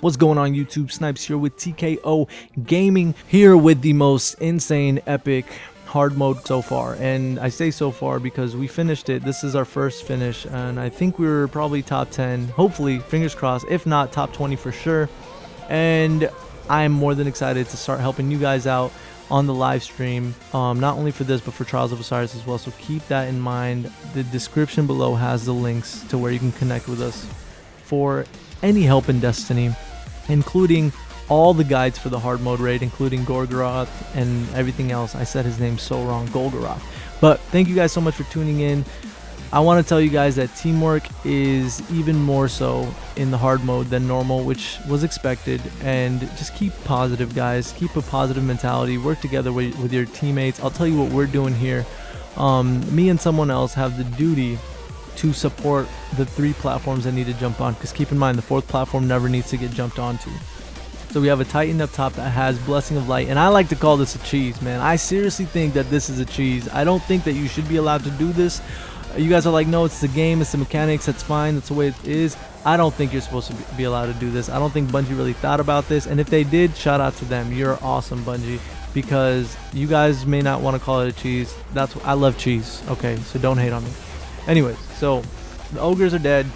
What's going on YouTube? Snipes here with TKO Gaming here with the most insane epic hard mode so far. And I say so far because we finished it. This is our first finish and I think we were probably top 10 hopefully fingers crossed. If not top 20 for sure. And I'm more than excited to start helping you guys out on the live stream, um, not only for this, but for Trials of Osiris as well. So keep that in mind. The description below has the links to where you can connect with us for any help in Destiny, including all the guides for the hard mode raid, including Gorgoroth and everything else. I said his name so wrong, Golgoroth. But thank you guys so much for tuning in. I want to tell you guys that teamwork is even more so in the hard mode than normal, which was expected. And just keep positive, guys. Keep a positive mentality. Work together with, with your teammates. I'll tell you what we're doing here. Um, me and someone else have the duty to support the three platforms that need to jump on. Because keep in mind, the fourth platform never needs to get jumped onto. So we have a Titan up top that has Blessing of Light, and I like to call this a cheese, man. I seriously think that this is a cheese. I don't think that you should be allowed to do this you guys are like, no, it's the game, it's the mechanics, that's fine, that's the way it is. I don't think you're supposed to be allowed to do this. I don't think Bungie really thought about this. And if they did, shout out to them. You're awesome, Bungie, because you guys may not want to call it a cheese. That's I love cheese. Okay, so don't hate on me. Anyways, so the ogres are dead,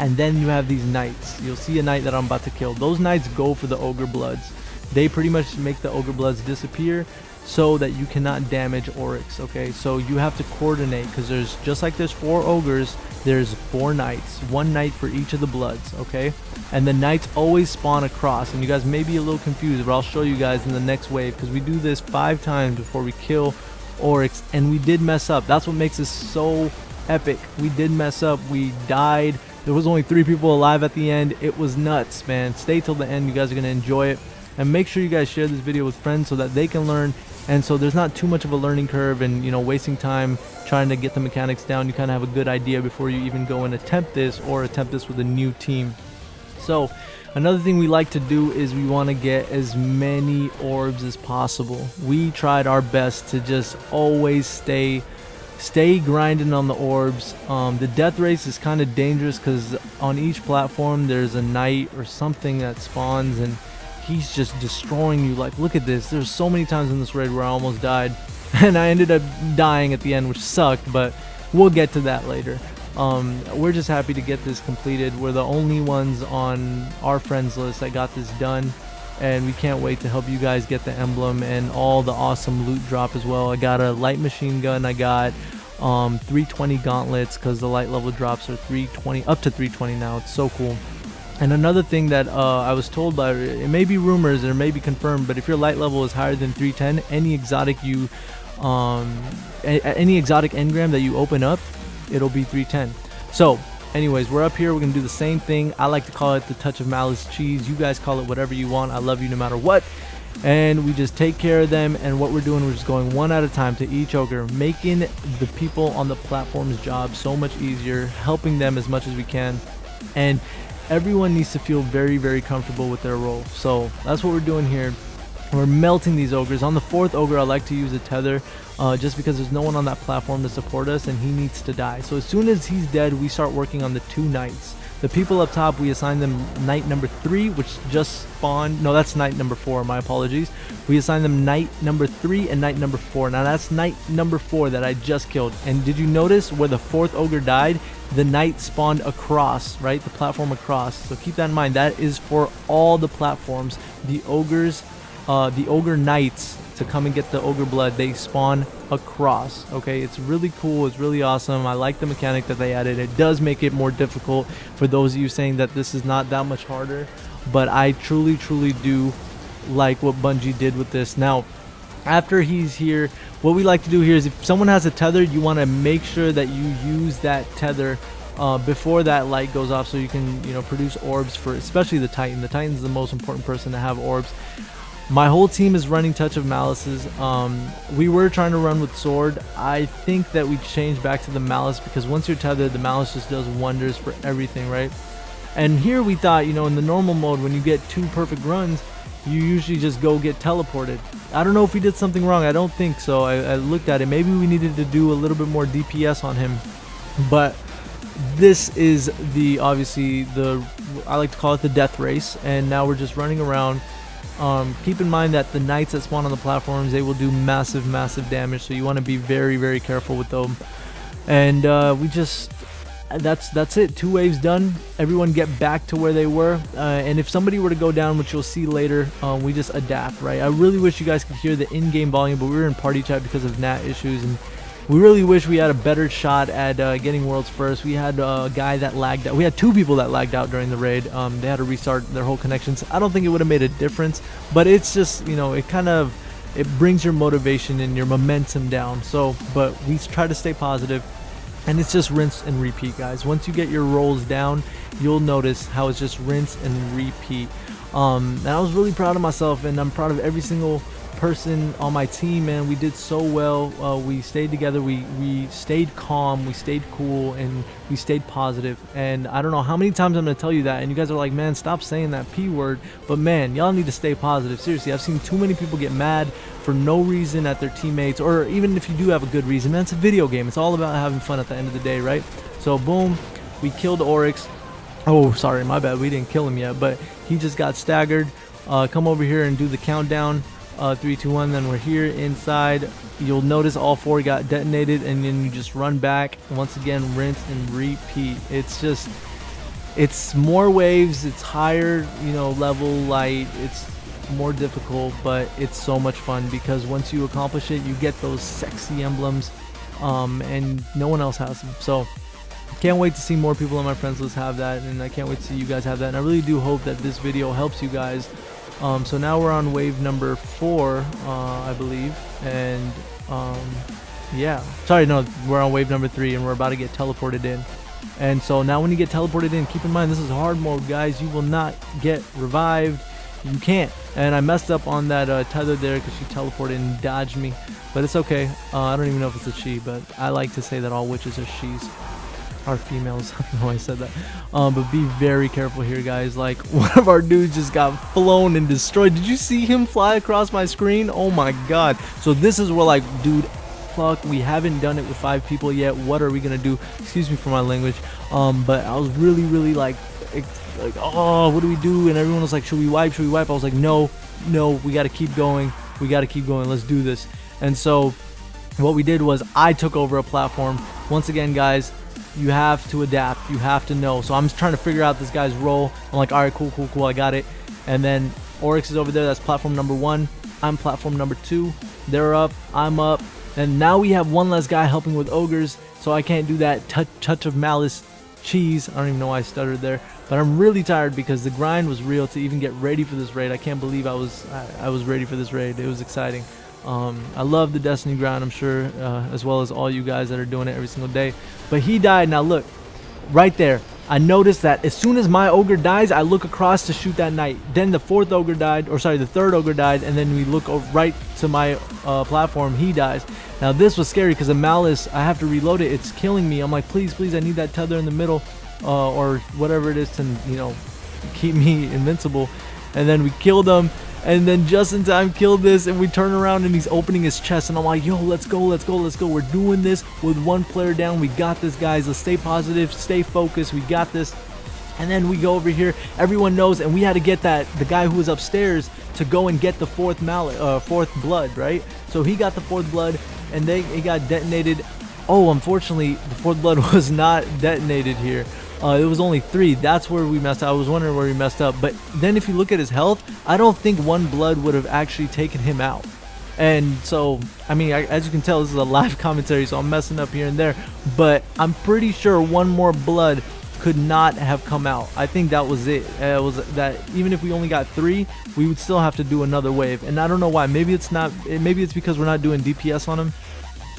and then you have these knights. You'll see a knight that I'm about to kill. Those knights go for the ogre bloods. They pretty much make the ogre bloods disappear so that you cannot damage Oryx, okay? So you have to coordinate because there's, just like there's four ogres, there's four knights, one knight for each of the bloods, okay? And the knights always spawn across, and you guys may be a little confused, but I'll show you guys in the next wave because we do this five times before we kill Oryx, and we did mess up. That's what makes this so epic. We did mess up. We died. There was only three people alive at the end. It was nuts, man. Stay till the end. You guys are going to enjoy it. And make sure you guys share this video with friends so that they can learn. And so there's not too much of a learning curve and you know wasting time trying to get the mechanics down. You kind of have a good idea before you even go and attempt this or attempt this with a new team. So another thing we like to do is we want to get as many orbs as possible. We tried our best to just always stay stay grinding on the orbs. Um, the death race is kind of dangerous because on each platform there's a knight or something that spawns and he's just destroying you. Like, look at this. There's so many times in this raid where I almost died. And I ended up dying at the end, which sucked, but we'll get to that later. Um, we're just happy to get this completed. We're the only ones on our friends list that got this done. And we can't wait to help you guys get the emblem and all the awesome loot drop as well. I got a light machine gun. I got um, 320 gauntlets because the light level drops are 320 up to 320 now. It's so cool. And another thing that uh, I was told by it may be rumors or it may be confirmed, but if your light level is higher than 310, any exotic you, um, a- any exotic engram that you open up, it'll be 310. So, anyways, we're up here. We're gonna do the same thing. I like to call it the touch of malice cheese. You guys call it whatever you want. I love you no matter what. And we just take care of them. And what we're doing, we're just going one at a time to each ogre, making the people on the platform's job so much easier, helping them as much as we can. And everyone needs to feel very, very comfortable with their role. So that's what we're doing here. We're melting these ogres. On the fourth ogre, I like to use a tether uh, just because there's no one on that platform to support us and he needs to die. So as soon as he's dead, we start working on the two knights. The people up top, we assign them knight number three, which just spawned. No, that's knight number four. My apologies. We assign them knight number three and knight number four. Now that's knight number four that I just killed. And did you notice where the fourth ogre died? The knight spawned across, right? The platform across. So keep that in mind. That is for all the platforms. The ogres, uh, the ogre knights to come and get the ogre blood, they spawn across. Okay, it's really cool. It's really awesome. I like the mechanic that they added. It does make it more difficult for those of you saying that this is not that much harder, but I truly, truly do like what Bungie did with this. Now, after he's here, what we like to do here is if someone has a tether, you want to make sure that you use that tether uh, before that light goes off so you can you know produce orbs for especially the titan the titan is the most important person to have orbs my whole team is running Touch of Malices. Um, we were trying to run with Sword. I think that we changed back to the Malice because once you're tethered, the Malice just does wonders for everything, right? And here we thought, you know, in the normal mode, when you get two perfect runs, you usually just go get teleported. I don't know if we did something wrong. I don't think so. I, I looked at it. Maybe we needed to do a little bit more DPS on him. But this is the obviously the I like to call it the death race, and now we're just running around. Um, keep in mind that the knights that spawn on the platforms they will do massive, massive damage, so you want to be very, very careful with them. And uh, we just that's that's it. Two waves done. Everyone get back to where they were. Uh, and if somebody were to go down, which you'll see later, um, we just adapt, right? I really wish you guys could hear the in-game volume, but we were in party chat because of NAT issues and we really wish we had a better shot at uh, getting worlds first. We had a guy that lagged out. We had two people that lagged out during the raid. Um, they had to restart their whole connections. I don't think it would have made a difference, but it's just, you know, it kind of it brings your motivation and your momentum down. So, but we try to stay positive and it's just rinse and repeat guys. Once you get your roles down you'll notice how it's just rinse and repeat. Um, and I was really proud of myself and I'm proud of every single person on my team, man. We did so well. Uh, we stayed together. We we stayed calm. We stayed cool, and we stayed positive. And I don't know how many times I'm gonna tell you that, and you guys are like, man, stop saying that p word. But man, y'all need to stay positive. Seriously, I've seen too many people get mad for no reason at their teammates, or even if you do have a good reason, man, it's a video game. It's all about having fun at the end of the day, right? So boom, we killed Oryx. Oh, sorry, my bad. We didn't kill him yet, but he just got staggered. Uh, come over here and do the countdown uh, 3 2 1 then we're here inside. You'll notice all four got detonated and then you just run back once again rinse and repeat. It's just it's more waves it's higher you know level light it's more difficult but it's so much fun because once you accomplish it you get those sexy emblems um, and no one else has them. So can't wait to see more people on my friends list have that and I can't wait to see you guys have that. And I really do hope that this video helps you guys um, so now we're on wave number four, uh, I believe, and um, yeah, sorry, no, we're on wave number three, and we're about to get teleported in. And so now when you get teleported in, keep in mind this is hard mode, guys. You will not get revived. You can't. And I messed up on that uh, tether there because she teleported and dodged me. But it's okay. Uh, I don't even know if it's a she, but I like to say that all witches are she's are females. I don't know why I said that. Um, but be very careful here, guys. Like, one of our dudes just got flown and destroyed. Did you see him fly across my screen? Oh my god. So this is where, like, dude, fuck, we haven't done it with five people yet. What are we gonna do? Excuse me for my language. Um, but I was really, really like, like, oh, what do we do? And everyone was like, should we wipe? Should we wipe? I was like, no, no, we gotta keep going. We gotta keep going. Let's do this. And so what we did was I took over a platform. Once again, guys, you have to adapt. You have to know. So I'm just trying to figure out this guy's role. I'm like, all right, cool, cool, cool. I got it. And then Oryx is over there. That's platform number one. I'm platform number two. They're up. I'm up. And now we have one less guy helping with ogres. So I can't do that touch, touch of malice cheese. I don't even know why I stuttered there. But I'm really tired because the grind was real to even get ready for this raid. I can't believe I was I, I was ready for this raid. It was exciting. Um, I love the Destiny grind, I'm sure, uh, as well as all you guys that are doing it every single day. But he died. Now look, right there. I noticed that as soon as my ogre dies, I look across to shoot that knight. Then the fourth ogre died, or sorry, the third ogre died, and then we look right to my uh, platform. He dies. Now this was scary because the malice, I have to reload it. It's killing me. I'm like, please, please, I need that tether in the middle, uh, or whatever it is to, you know, keep me invincible. And then we killed him and then just in time killed this and we turn around and he's opening his chest and I'm like yo let's go let's go let's go. We're doing this with one player down. We got this guys. Let's stay positive stay focused. We got this. And then we go over here. Everyone knows and we had to get that the guy who was upstairs to go and get the fourth mallet uh, fourth blood right? So he got the fourth blood and they it got detonated. Oh unfortunately the fourth blood was not detonated here uh, it was only three. That's where we messed up. I was wondering where we messed up. But then if you look at his health, I don't think one blood would have actually taken him out. And so, I mean, I, as you can tell, this is a live commentary, so I'm messing up here and there. But I'm pretty sure one more blood could not have come out. I think that was it. Uh, it was that even if we only got three, we would still have to do another wave. And I don't know why. Maybe it's not. Maybe it's because we're not doing DPS on him.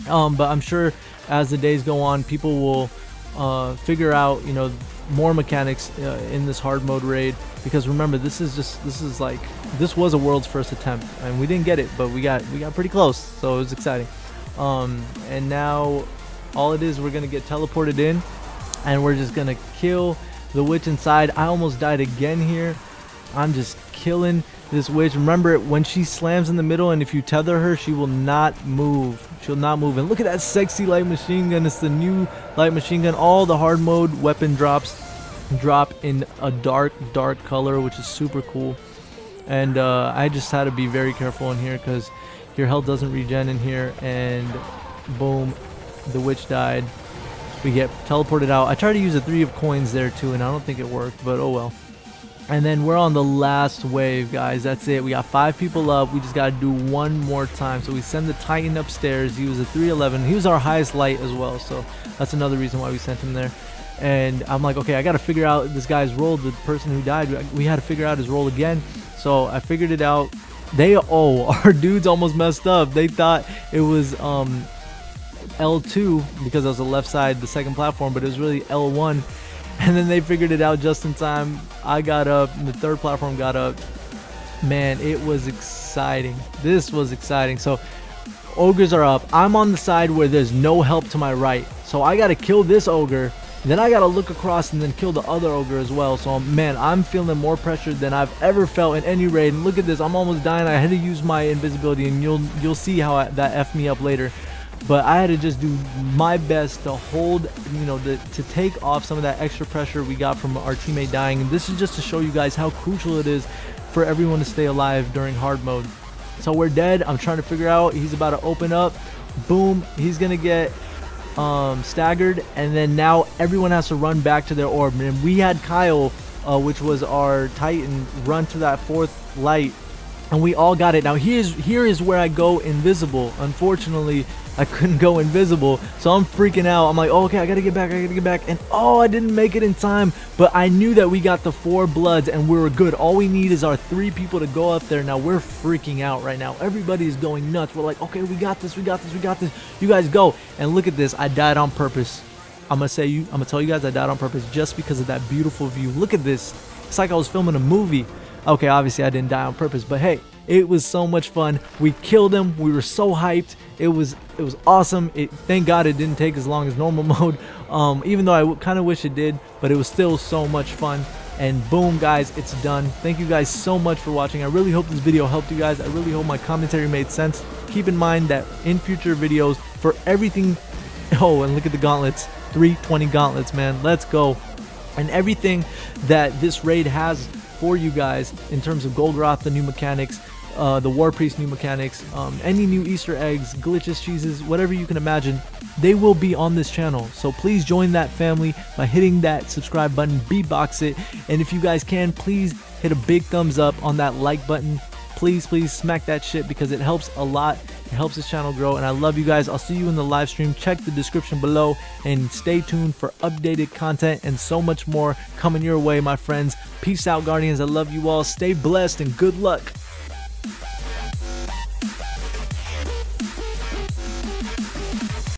Um, but I'm sure as the days go on, people will uh, figure out you know more mechanics uh, in this hard mode raid. Because remember this is just this is like this was a world's first attempt and we didn't get it but we got we got pretty close so it was exciting. Um, and now all it is we're gonna get teleported in and we're just gonna kill the witch inside. I almost died again here. I'm just killing this witch. Remember, it when she slams in the middle and if you tether her, she will not move. She'll not move. And look at that sexy light machine gun. It's the new light machine gun. All the hard mode weapon drops drop in a dark, dark color, which is super cool. And uh, I just had to be very careful in here because your health doesn't regen in here. And boom, the witch died. We get teleported out. I tried to use a three of coins there too, and I don't think it worked, but oh well. And then we're on the last wave, guys. That's it. We got five people up. We just got to do one more time. So we send the Titan upstairs. He was a 311. He was our highest light as well. So that's another reason why we sent him there. And I'm like, okay, I got to figure out this guy's role. The person who died, we had to figure out his role again. So I figured it out. They, oh, our dudes almost messed up. They thought it was um, L2 because it was the left side, the second platform, but it was really L1 and then they figured it out just in time. I got up, and the third platform got up. Man, it was exciting. This was exciting. So, ogres are up. I'm on the side where there's no help to my right. So, I got to kill this ogre. Then I got to look across and then kill the other ogre as well. So, man, I'm feeling more pressure than I've ever felt in any raid. And look at this. I'm almost dying. I had to use my invisibility, and you'll you'll see how I, that F me up later but I had to just do my best to hold, you know, the, to take off some of that extra pressure we got from our teammate dying. And this is just to show you guys how crucial it is for everyone to stay alive during hard mode. So we're dead. I'm trying to figure out. He's about to open up. Boom. He's going to get um, staggered. And then now everyone has to run back to their orb. And we had Kyle, uh, which was our Titan, run to that fourth light and we all got it. Now here's here is where I go invisible. Unfortunately, I couldn't go invisible, so I'm freaking out. I'm like, oh, okay, I gotta get back, I gotta get back, and oh, I didn't make it in time. But I knew that we got the four bloods and we were good. All we need is our three people to go up there. Now we're freaking out right now. Everybody is going nuts. We're like, okay, we got this, we got this, we got this. You guys go and look at this. I died on purpose. I'm gonna say you. I'm gonna tell you guys I died on purpose just because of that beautiful view. Look at this. It's like I was filming a movie. Okay, obviously I didn't die on purpose, but hey, it was so much fun. We killed him. We were so hyped. It was it was awesome. It thank God it didn't take as long as normal mode. Um, even though I kind of wish it did, but it was still so much fun. And boom, guys, it's done. Thank you guys so much for watching. I really hope this video helped you guys. I really hope my commentary made sense. Keep in mind that in future videos, for everything, oh, and look at the gauntlets, 320 gauntlets, man. Let's go. And everything that this raid has for you guys in terms of Golgoroth, the new mechanics, uh, the War Priest new mechanics, um, any new Easter eggs, glitches, cheeses, whatever you can imagine, they will be on this channel. So please join that family by hitting that subscribe button, beatbox it, and if you guys can, please hit a big thumbs up on that like button. Please, please smack that shit because it helps a lot. It helps this channel grow, and I love you guys. I'll see you in the live stream. Check the description below and stay tuned for updated content and so much more coming your way, my friends. Peace out, Guardians. I love you all. Stay blessed and good luck.